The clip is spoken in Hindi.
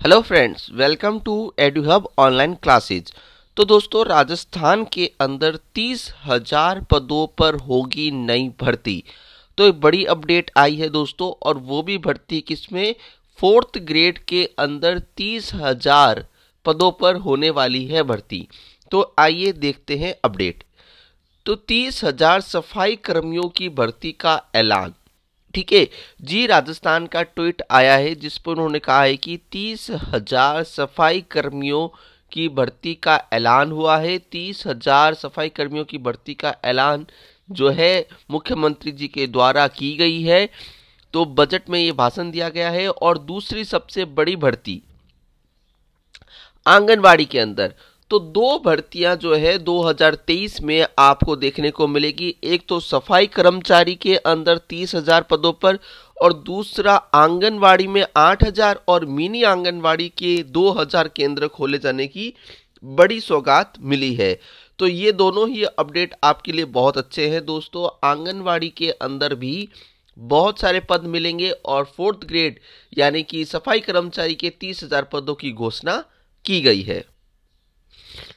Hello friends welcome to Eduhub online classes तो दोस्तों, राजस्थान के अंदर तीस हज़ार पदों पर होगी नई भर्ती। तो एक बड़ी अपडेट आई है दोस्तों, और वो भी भर्ती किसमें? फोर्थ ग्रेड के अंदर तीस हज़ार पदों पर होने वाली है भर्ती। तो आइए देखते हैं अपडेट। तो तीस हज़ार सफ़ाई कर्मियों की भर्ती का ऐलान। ठीक है, जी राजस्थान का ट्वीट आया है जिस पर उन्होंने कहा है कि तीस हज़ार सफ़ाई कर्मियों की भर्ती का ऐलान हुआ है। तीस हज़ार सफ़ाई कर्मियों की भर्ती का ऐलान जो है मुख्यमंत्री जी के द्वारा की गई है। तो बजट में ये भाषण दिया गया है और दूसरी सबसे बड़ी भर्ती आंगनवाड़ी के अंदर। तो दो भर्तियाँ जो है 2023 में आपको देखने को मिलेगी। एक तो सफ़ाई कर्मचारी के अंदर तीस हज़ार पदों पर और दूसरा आंगनवाड़ी में 8000 और मिनी आंगनवाड़ी के 2000 केंद्र खोले जाने की बड़ी सौगात मिली है। तो ये दोनों ही अपडेट आपके लिए बहुत अच्छे हैं दोस्तों। आंगनवाड़ी के अंदर भी बहुत सारे पद मिलेंगे और फोर्थ ग्रेड यानी कि सफ़ाई कर्मचारी के तीस हज़ार पदों की घोषणा की गई है। you